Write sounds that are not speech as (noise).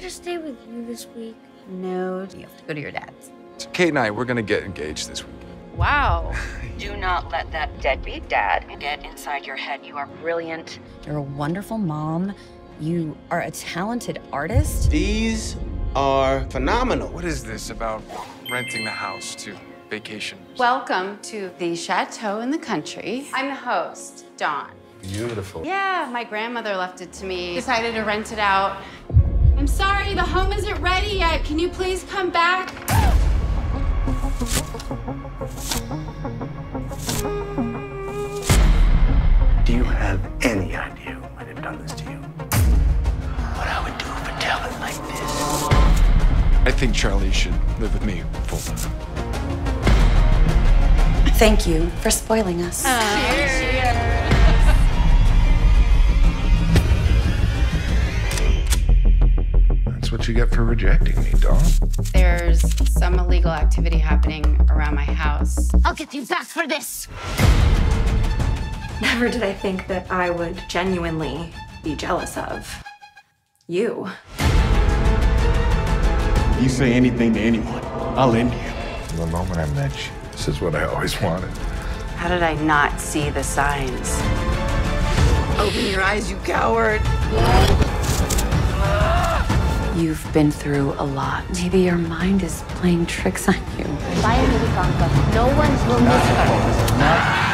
stay with you this week? No, you have to go to your dad's. So Kate and I, we're gonna get engaged this week. Wow. (laughs) Do not let that deadbeat dad get inside your head. You are brilliant. You're a wonderful mom. You are a talented artist. These are phenomenal. What is this about renting the house to vacation? Welcome to the chateau in the country. I'm the host, Dawn. Beautiful. Yeah, my grandmother left it to me. Decided to rent it out. I'm sorry, the home isn't ready yet. Can you please come back? Do you have any idea who might have done this to you? What I would do for talent like this. I think Charlie should live with me full time. Thank you for spoiling us. That's what you get for rejecting me, Dawn. There's some illegal activity happening around my house. I'll get you back for this. Never did I think that I would genuinely be jealous of you. You say anything to anyone, I'll end you. From the moment I met you, this is what I always wanted. How did I not see the signs? Open your eyes, you coward. You've been through a lot. Maybe your mind is playing tricks on you. Bye, Americanka. No one's will miss her. Mom!